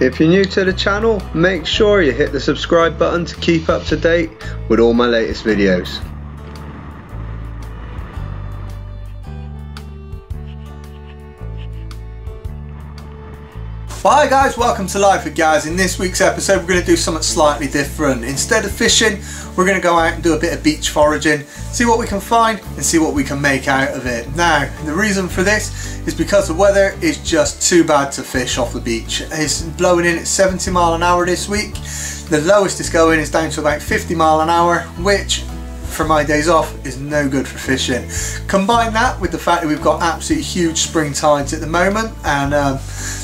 If you're new to the channel, make sure you hit the subscribe button to keep up to date with all my latest videos. Hi guys, welcome to Life with Gaz. In this week's episode we're going to do something slightly different. Instead of fishing, we're going to go out and do a bit of beach foraging, see what we can find and see what we can make out of it. Now, the reason for this is because the weather is just too bad to fish off the beach. It's blowing in at 70 mile an hour this week. The lowest it's going is down to about 50 mile an hour, which for my days off is no good for fishing. Combine that with the fact that we've got absolutely huge spring tides at the moment and um,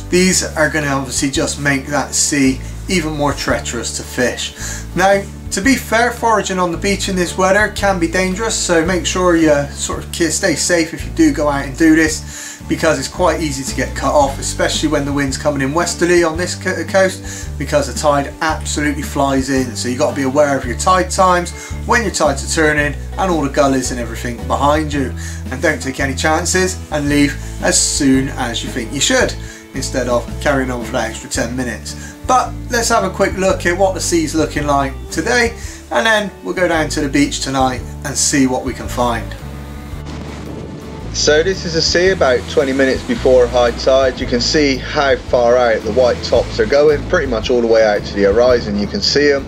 these are going to obviously just make that sea even more treacherous to fish. Now, to be fair, foraging on the beach in this weather can be dangerous, so make sure you sort of stay safe if you do go out and do this because it's quite easy to get cut off, especially when the wind's coming in westerly on this coast because the tide absolutely flies in. So you've got to be aware of your tide times, when your tides are turning, and all the gullies and everything behind you. And don't take any chances and leave as soon as you think you should instead of carrying on for that extra 10 minutes. But let's have a quick look at what the sea's looking like today and then we'll go down to the beach tonight and see what we can find. So this is a sea about 20 minutes before high tide. You can see how far out the white tops are going, pretty much all the way out to the horizon you can see them.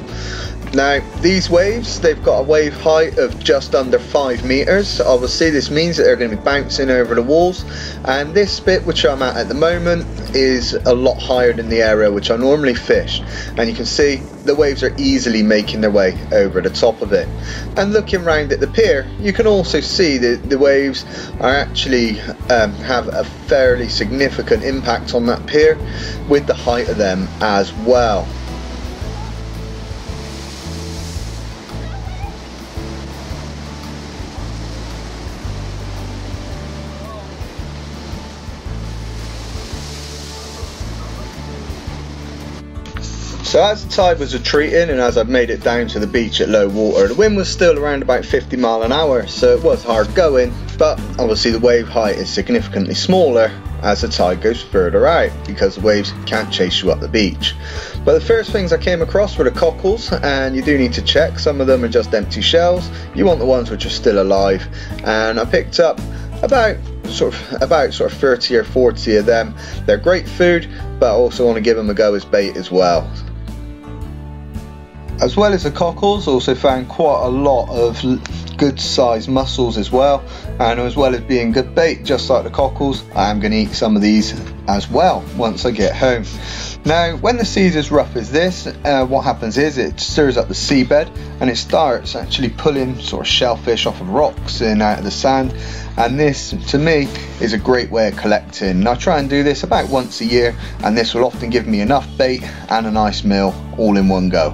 Now these waves, they've got a wave height of just under 5 metres. Obviously this means that they're going to be bouncing over the walls and this bit which I'm at at the moment is a lot higher than the area which I normally fish and you can see the waves are easily making their way over the top of it. And looking round at the pier you can also see that the waves are actually um, have a fairly significant impact on that pier with the height of them as well. So as the tide was retreating and as I'd made it down to the beach at low water, the wind was still around about 50 mile an hour, so it was hard going, but obviously the wave height is significantly smaller as the tide goes further out because the waves can't chase you up the beach. But the first things I came across were the cockles and you do need to check, some of them are just empty shells, you want the ones which are still alive and I picked up about sort of about sort of 30 or 40 of them. They're great food but I also want to give them a go as bait as well. As well as the cockles, also found quite a lot of good sized mussels as well. And as well as being good bait, just like the cockles, I am going to eat some of these as well once I get home. Now, when the sea is as rough as this, uh, what happens is it stirs up the seabed and it starts actually pulling sort of shellfish off of rocks and out of the sand. And this, to me, is a great way of collecting. And I try and do this about once a year, and this will often give me enough bait and a nice meal all in one go.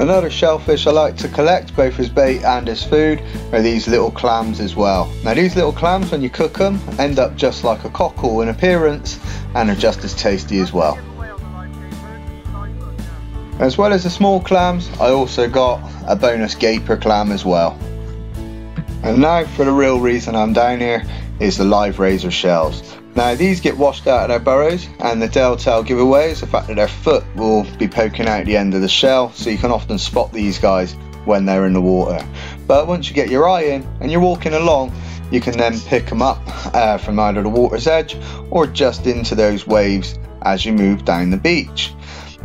Another shellfish I like to collect both as bait and as food are these little clams as well. Now these little clams when you cook them end up just like a cockle in appearance and are just as tasty as well. As well as the small clams I also got a bonus gaper clam as well. And now for the real reason I'm down here is the live razor shells. Now these get washed out of their burrows and the telltale giveaway is the fact that their foot will be poking out the end of the shell so you can often spot these guys when they're in the water. But once you get your eye in and you're walking along you can then pick them up uh, from either the water's edge or just into those waves as you move down the beach.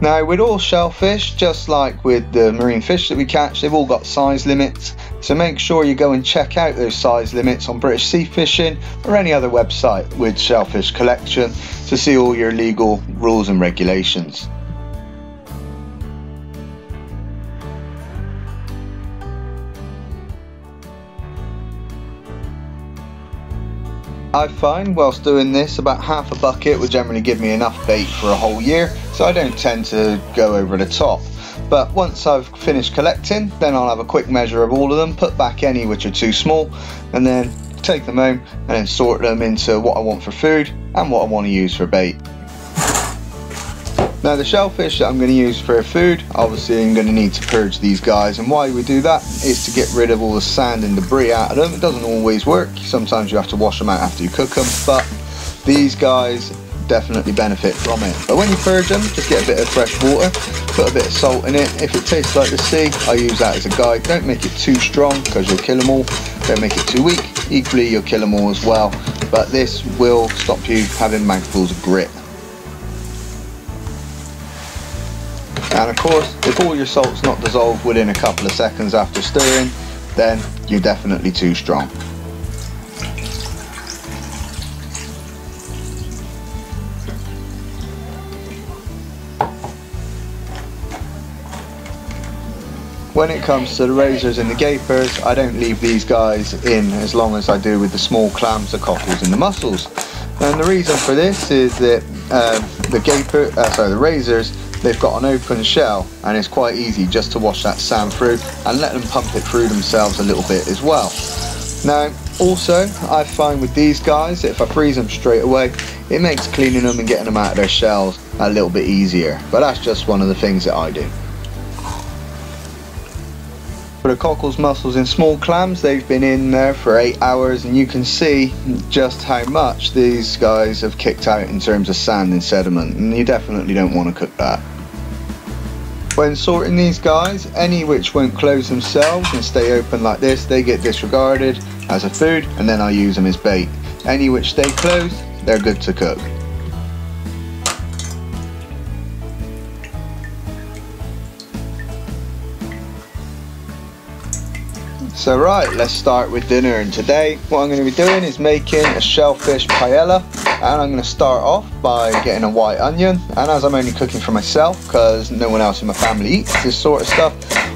Now with all shellfish, just like with the marine fish that we catch, they've all got size limits. So make sure you go and check out those size limits on British Sea Fishing or any other website with shellfish collection to see all your legal rules and regulations. I find whilst doing this about half a bucket would generally give me enough bait for a whole year so I don't tend to go over the top. But once I've finished collecting then I'll have a quick measure of all of them, put back any which are too small and then take them home and then sort them into what I want for food and what I want to use for bait. Now the shellfish that I'm going to use for food, obviously I'm going to need to purge these guys and why we do that is to get rid of all the sand and debris out of them. It doesn't always work, sometimes you have to wash them out after you cook them, but these guys definitely benefit from it. But when you purge them, just get a bit of fresh water, put a bit of salt in it. If it tastes like the sea, I use that as a guide. Don't make it too strong because you'll kill them all. Don't make it too weak, equally you'll kill them all as well. But this will stop you having mouthfuls of grit. And of course, if all your salt's not dissolved within a couple of seconds after stirring, then you're definitely too strong. When it comes to the razors and the gapers, I don't leave these guys in as long as I do with the small clams, the cockles and the mussels. And the reason for this is that uh, the gaper, uh, sorry, the razors, they've got an open shell and it's quite easy just to wash that sand through and let them pump it through themselves a little bit as well. Now, also, I find with these guys, if I freeze them straight away, it makes cleaning them and getting them out of their shells a little bit easier. But that's just one of the things that I do. For the cockles, mussels and small clams, they've been in there for 8 hours and you can see just how much these guys have kicked out in terms of sand and sediment and you definitely don't want to cook that. When sorting these guys, any which won't close themselves and stay open like this, they get disregarded as a food and then I use them as bait. Any which stay closed, they're good to cook. So right, let's start with dinner and today what I'm going to be doing is making a shellfish paella and I'm going to start off by getting a white onion and as I'm only cooking for myself because no one else in my family eats this sort of stuff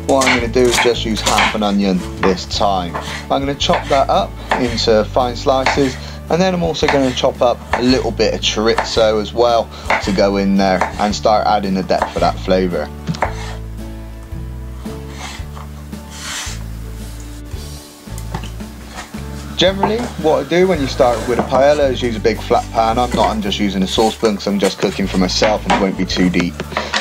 what I'm going to do is just use half an onion this time. I'm going to chop that up into fine slices and then I'm also going to chop up a little bit of chorizo as well to go in there and start adding the depth for that flavour. Generally, what I do when you start with a paella is use a big flat pan. I'm not, I'm just using a saucepan because I'm just cooking for myself and it won't be too deep.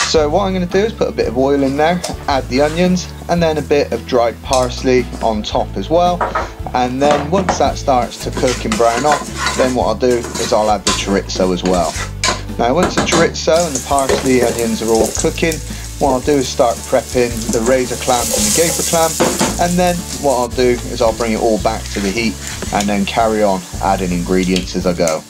So what I'm going to do is put a bit of oil in there, add the onions and then a bit of dried parsley on top as well. And then once that starts to cook and brown off, then what I'll do is I'll add the chorizo as well. Now once the chorizo and the parsley onions are all cooking, what I'll do is start prepping the razor clams and the gaper clam and then what I'll do is I'll bring it all back to the heat and then carry on adding ingredients as I go.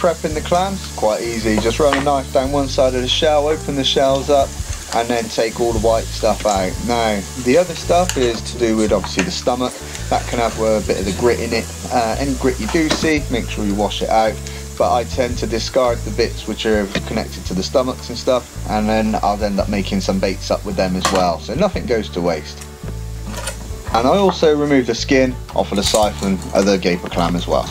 Prepping the clams, quite easy, just run a knife down one side of the shell, open the shells up and then take all the white stuff out. Now the other stuff is to do with obviously the stomach, that can have a bit of the grit in it. Uh, any grit you do see, make sure you wash it out but I tend to discard the bits which are connected to the stomachs and stuff and then I'll end up making some baits up with them as well so nothing goes to waste. And I also remove the skin off of the siphon of the gaper clam as well.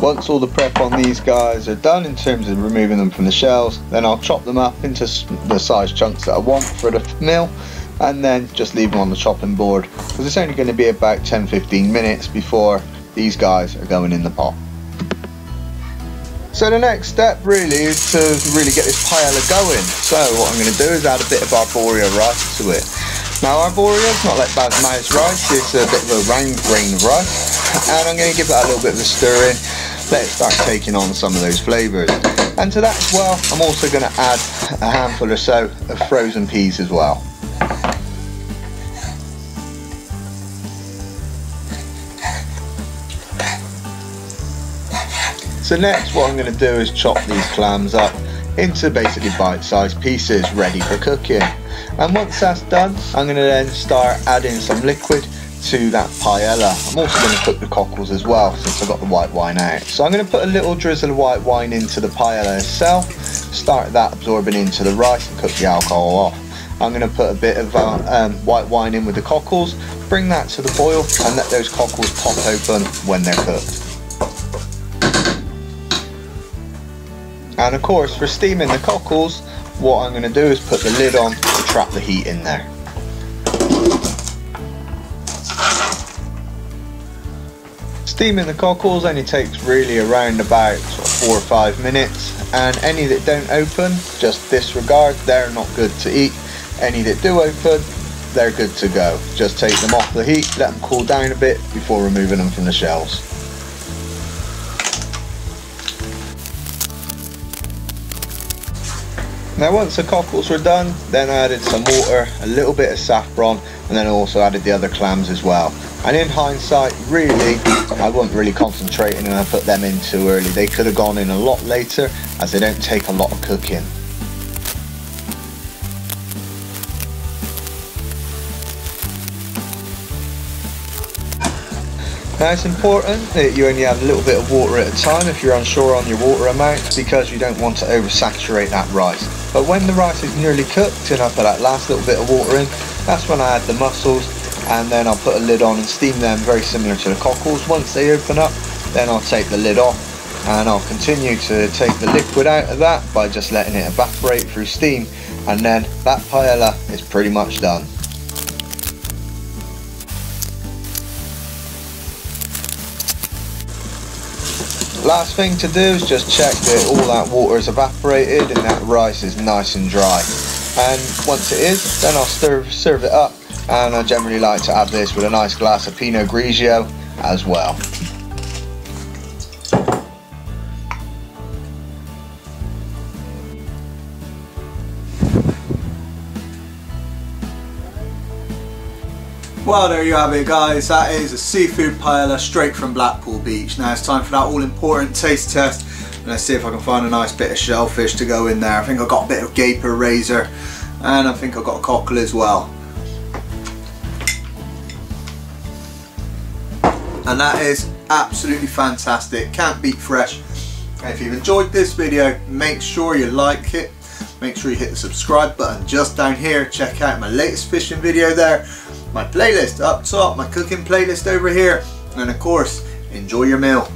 Once all the prep on these guys are done in terms of removing them from the shells then I'll chop them up into the size chunks that I want for the meal and then just leave them on the chopping board because it's only going to be about 10-15 minutes before these guys are going in the pot. So the next step really is to really get this paella going. So what I'm going to do is add a bit of arborio rice to it. Now arborio is not like basmati rice, it's a bit of a round grain rice. And I'm going to give that a little bit of a stir in, let it start taking on some of those flavours. And to that as well, I'm also going to add a handful or so of frozen peas as well. So next what I'm going to do is chop these clams up into basically bite-sized pieces ready for cooking. And once that's done, I'm going to then start adding some liquid to that paella. I'm also going to cook the cockles as well since I've got the white wine out. So I'm going to put a little drizzle of white wine into the paella itself, start that absorbing into the rice and cook the alcohol off. I'm going to put a bit of uh, um, white wine in with the cockles, bring that to the boil and let those cockles pop open when they're cooked. And of course, for steaming the cockles, what I'm going to do is put the lid on to trap the heat in there. Steaming the cockles only takes really around about sort of four or five minutes and any that don't open just disregard, they're not good to eat. Any that do open, they're good to go. Just take them off the heat, let them cool down a bit before removing them from the shells. Now once the cockles were done, then I added some water, a little bit of saffron, and then also added the other clams as well. And in hindsight, really, I wasn't really concentrating and I put them in too early. They could have gone in a lot later as they don't take a lot of cooking. Now it's important that you only add a little bit of water at a time if you're unsure on your water amount because you don't want to oversaturate that rice. But when the rice is nearly cooked and I put that last little bit of water in, that's when I add the mussels and then I'll put a lid on and steam them very similar to the cockles. Once they open up, then I'll take the lid off and I'll continue to take the liquid out of that by just letting it evaporate through steam and then that paella is pretty much done. Last thing to do is just check that all that water is evaporated and that rice is nice and dry. And once it is, then I'll serve, serve it up and I generally like to have this with a nice glass of Pinot Grigio as well. Well there you have it guys, that is a seafood paella straight from Blackpool Beach. Now it's time for that all important taste test. Let's see if I can find a nice bit of shellfish to go in there. I think I've got a bit of gaper razor and I think I've got a cockle as well. And that is absolutely fantastic, can't beat fresh. If you've enjoyed this video, make sure you like it. Make sure you hit the subscribe button just down here. Check out my latest fishing video there my playlist up top, my cooking playlist over here, and of course, enjoy your meal.